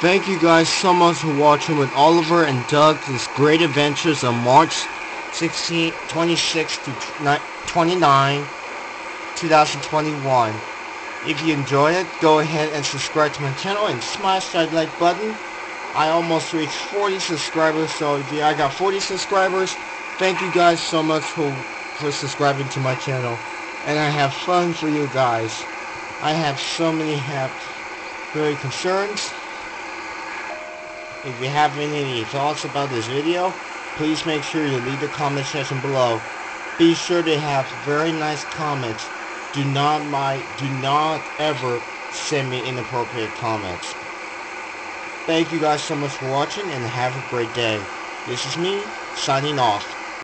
Thank you guys so much for watching with Oliver and Duck this great adventures on March 16, 26 to 29, 2021. If you enjoyed it, go ahead and subscribe to my channel and smash that like button. I almost reached 40 subscribers, so if I got 40 subscribers, thank you guys so much for, for subscribing to my channel. And I have fun for you guys. I have so many have very concerns. If you have any thoughts about this video, please make sure you leave the comment section below. Be sure to have very nice comments. Do not my do not ever send me inappropriate comments. Thank you guys so much for watching and have a great day. This is me, signing off.